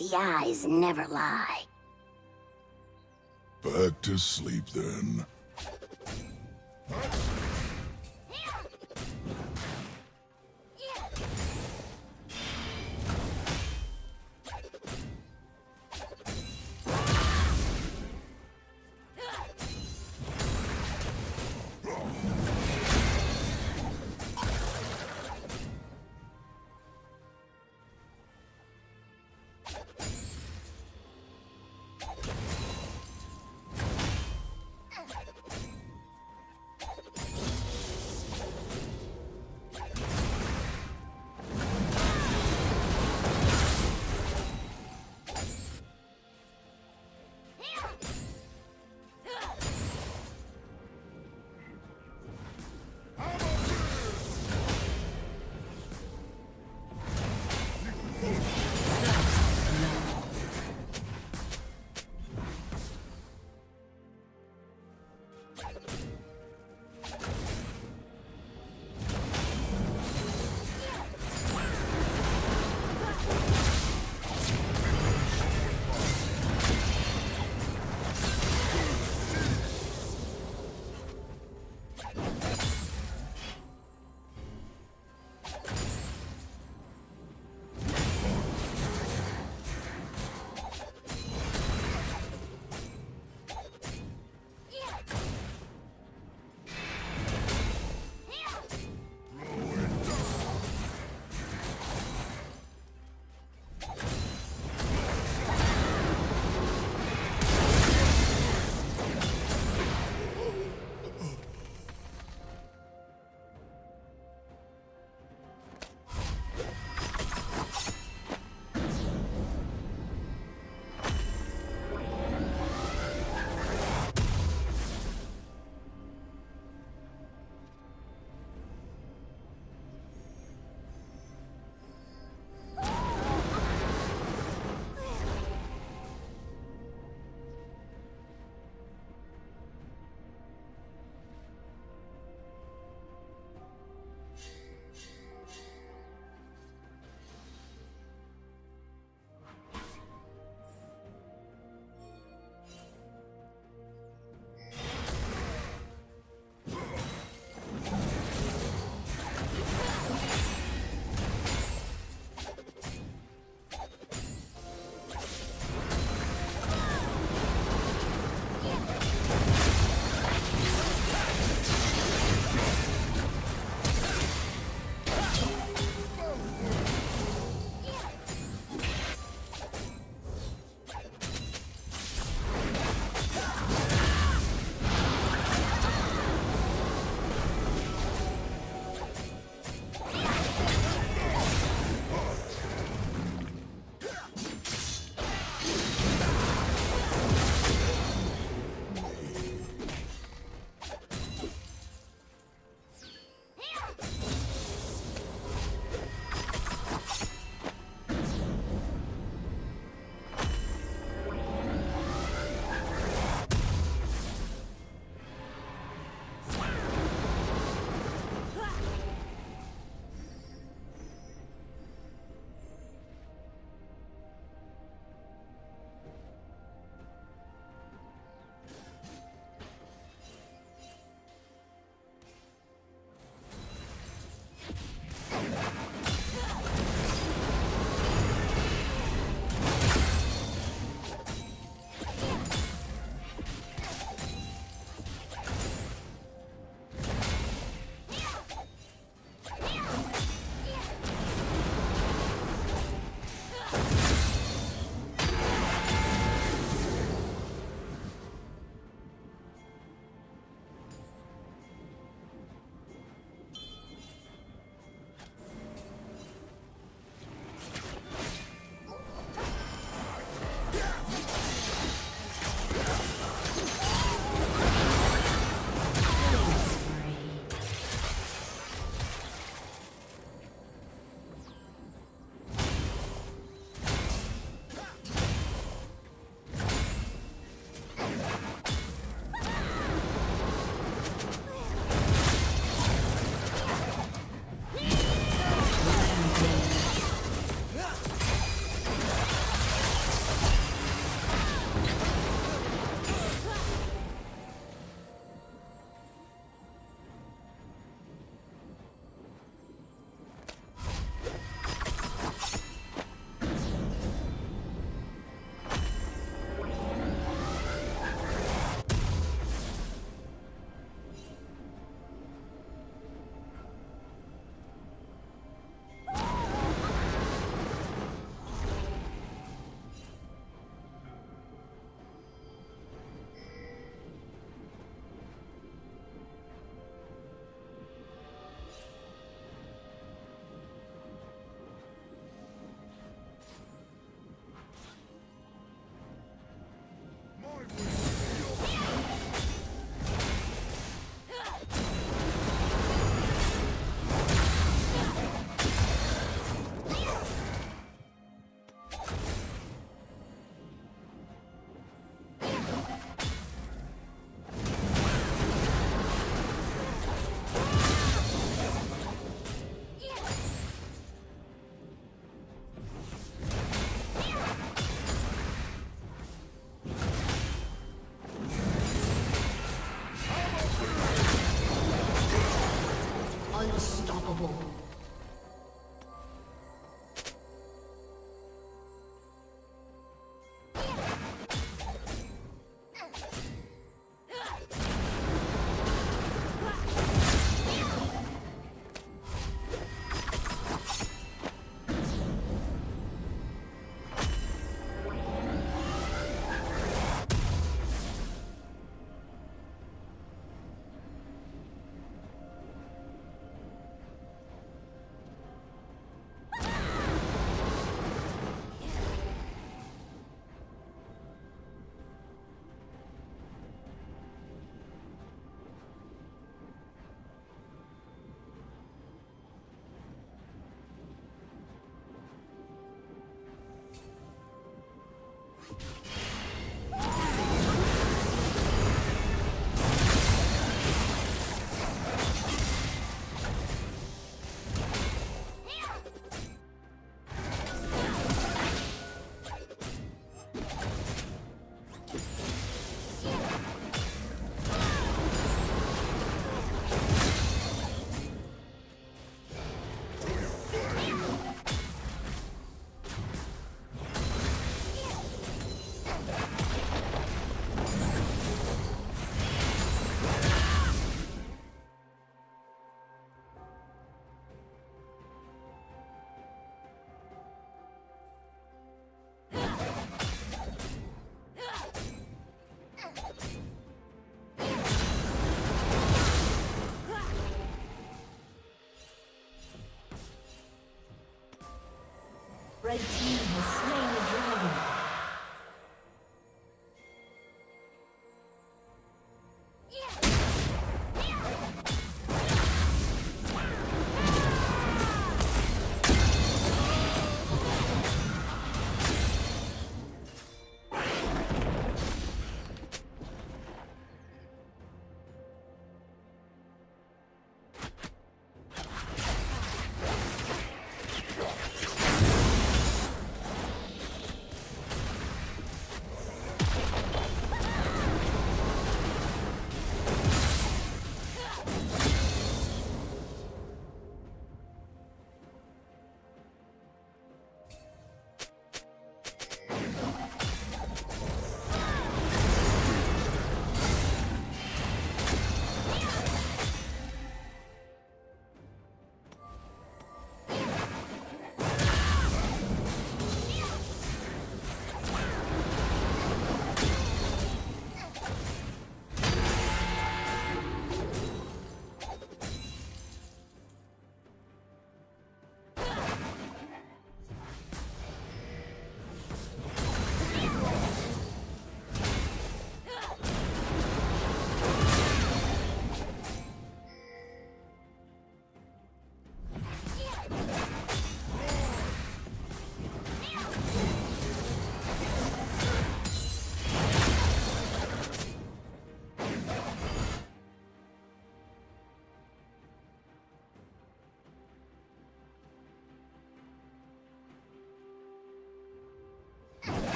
The eyes never lie. Back to sleep then.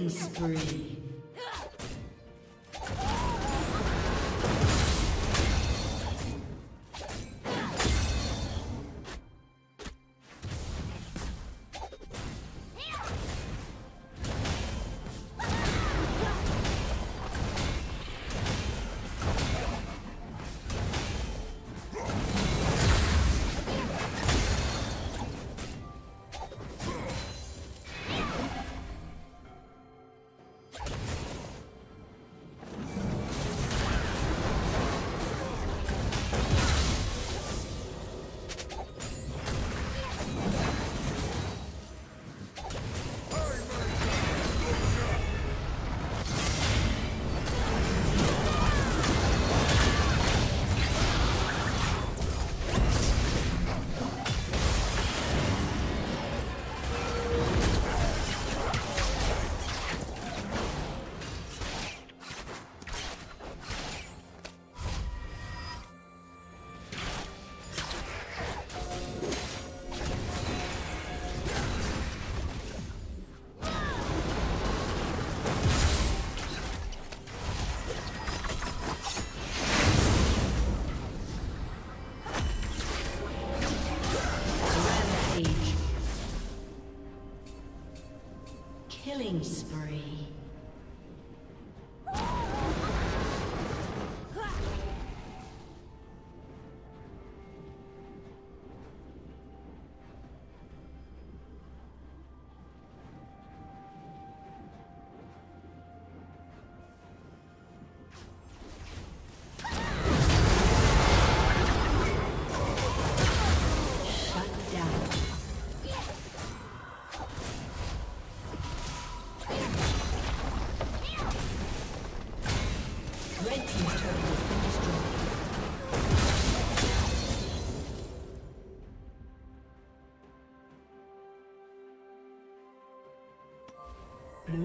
Killing spree.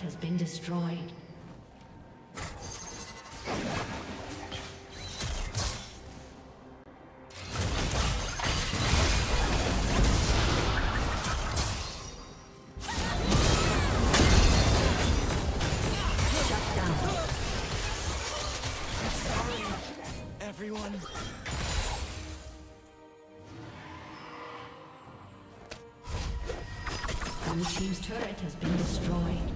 turret has been destroyed. Everyone. Blue Team's turret has been destroyed.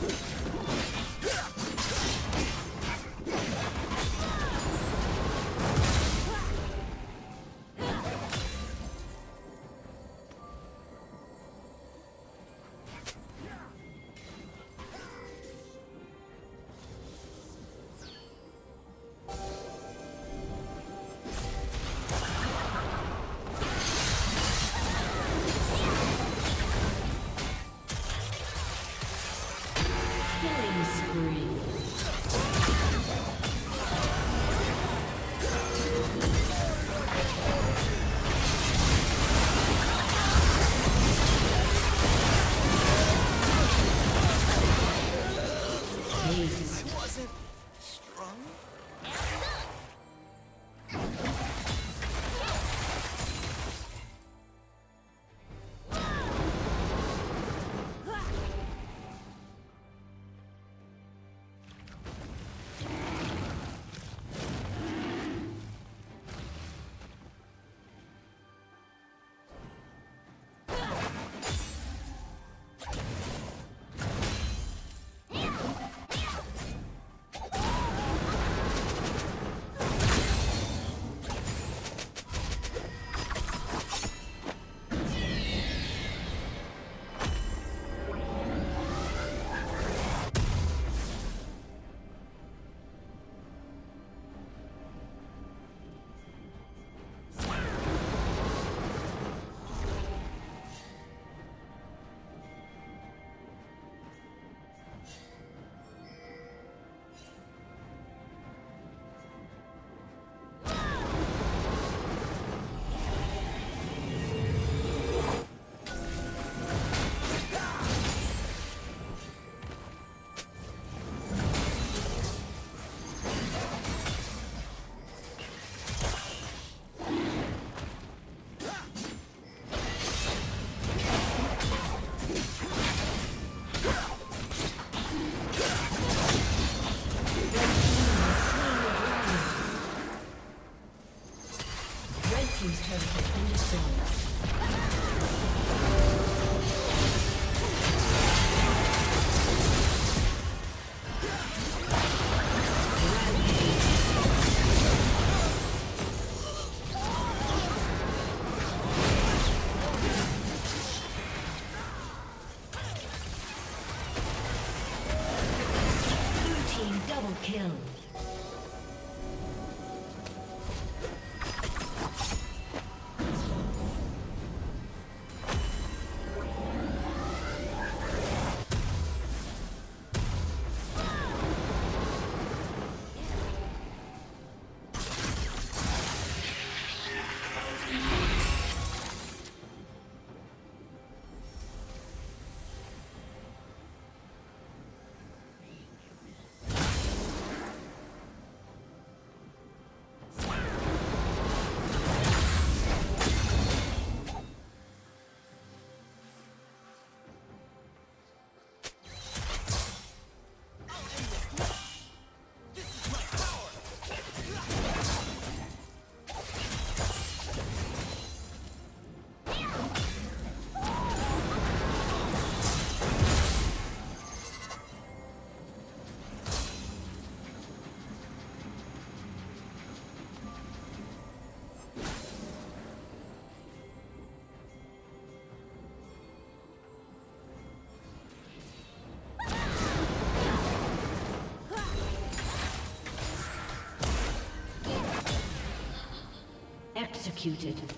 you Double kill. Executed.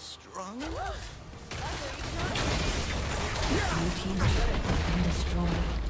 Strong enough. Blue Team's turret has been destroyed.